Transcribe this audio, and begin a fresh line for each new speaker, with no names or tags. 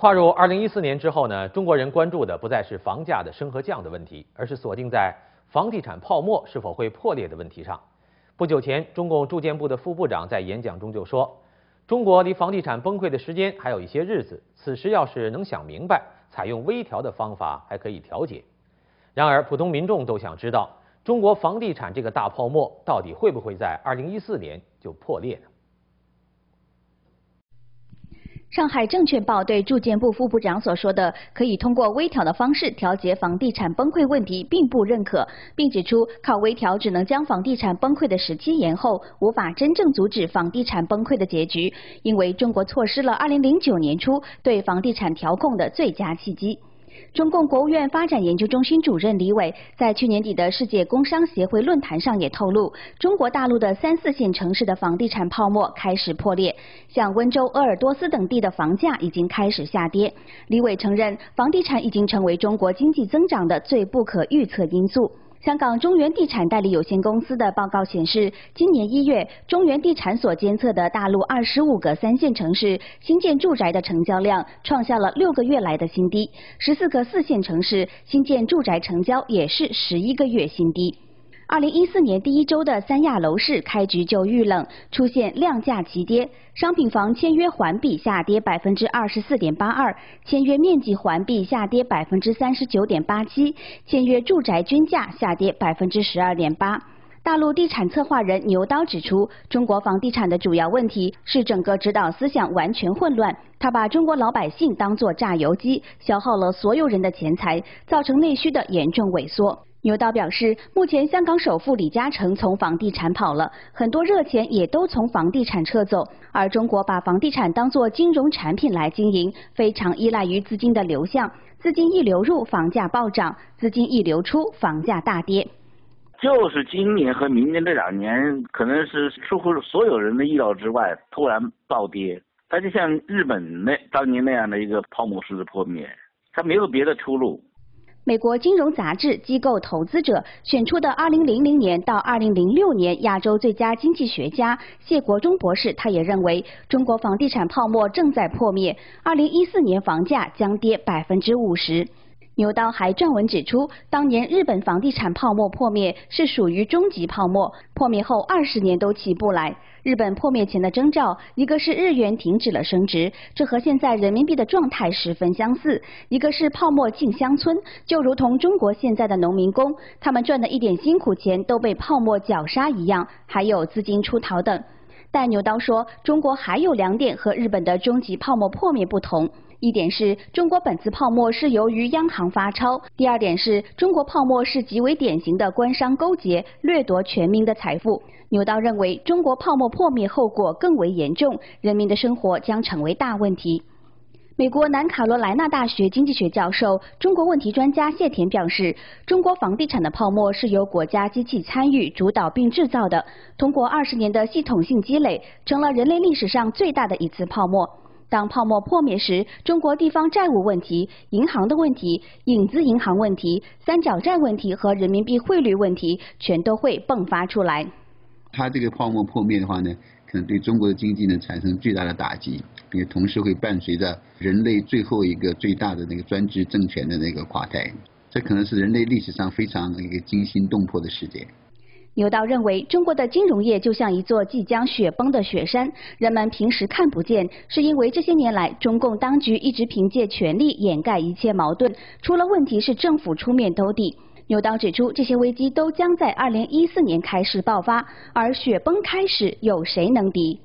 跨入二零一四年之后呢，中国人关注的不再是房价的升和降的问题，而是锁定在房地产泡沫是否会破裂的问题上。不久前，中共住建部的副部长在演讲中就说，中国离房地产崩溃的时间还有一些日子，此时要是能想明白，采用微调的方法还可以调节。然而，普通民众都想知道，中国房地产这个大泡沫到底会不会在二零一四年就破裂呢？
上海证券报对住建部副部长所说的可以通过微调的方式调节房地产崩溃问题并不认可，并指出靠微调只能将房地产崩溃的时期延后，无法真正阻止房地产崩溃的结局，因为中国错失了2009年初对房地产调控的最佳契机。中共国务院发展研究中心主任李伟在去年底的世界工商协会论坛上也透露，中国大陆的三四线城市的房地产泡沫开始破裂，像温州、鄂尔多斯等地的房价已经开始下跌。李伟承认，房地产已经成为中国经济增长的最不可预测因素。香港中原地产代理有限公司的报告显示，今年一月，中原地产所监测的大陆二十五个三线城市新建住宅的成交量创下了六个月来的新低，十四个四线城市新建住宅成交也是十一个月新低。二零一四年第一周的三亚楼市开局就遇冷，出现量价齐跌，商品房签约环比下跌百分之二十四点八二，签约面积环比下跌百分之三十九点八七，签约住宅均价下跌百分之十二点八。大陆地产策划人牛刀指出，中国房地产的主要问题是整个指导思想完全混乱，他把中国老百姓当作榨油机，消耗了所有人的钱财，造成内需的严重萎缩。牛道表示，目前香港首富李嘉诚从房地产跑了，很多热钱也都从房地产撤走，而中国把房地产当作金融产品来经营，非常依赖于资金的流向，资金一流入，房价暴涨；资金一流出，房价大跌。
就是今年和明年这两年，可能是出乎所有人的意料之外，突然暴跌。它就像日本那当年那样的一个泡沫式的破灭，它没有别的出路。
美国金融杂志机构投资者选出的2000年到2006年亚洲最佳经济学家谢国忠博士，他也认为中国房地产泡沫正在破灭，2014年房价将跌百分之五十。牛刀还撰文指出，当年日本房地产泡沫破灭是属于终极泡沫，破灭后二十年都起不来。日本破灭前的征兆，一个是日元停止了升值，这和现在人民币的状态十分相似；一个是泡沫进乡村，就如同中国现在的农民工，他们赚的一点辛苦钱都被泡沫绞杀一样，还有资金出逃等。但牛刀说，中国还有两点和日本的终极泡沫破灭不同。一点是中国本次泡沫是由于央行发钞，第二点是中国泡沫是极为典型的官商勾结，掠夺全民的财富。牛刀认为，中国泡沫破灭后果更为严重，人民的生活将成为大问题。美国南卡罗来纳大学经济学教授、中国问题专家谢田表示，中国房地产的泡沫是由国家机器参与主导并制造的，通过二十年的系统性积累，成了人类历史上最大的一次泡沫。当泡沫破灭时，中国地方债务问题、银行的问题、影子银行问题、三角债问题和人民币汇率问题全都会迸发出来。
它这个泡沫破灭的话呢，可能对中国的经济呢产生巨大的打击，并且同时会伴随着人类最后一个最大的那个专制政权的那个垮台。这可能是人类历史上非常一个惊心动魄的事件。
牛道认为，中国的金融业就像一座即将雪崩的雪山，人们平时看不见，是因为这些年来中共当局一直凭借权力掩盖一切矛盾，出了问题是政府出面兜底。牛刀指出，这些危机都将在2014年开始爆发，而雪崩开始，有谁能敌？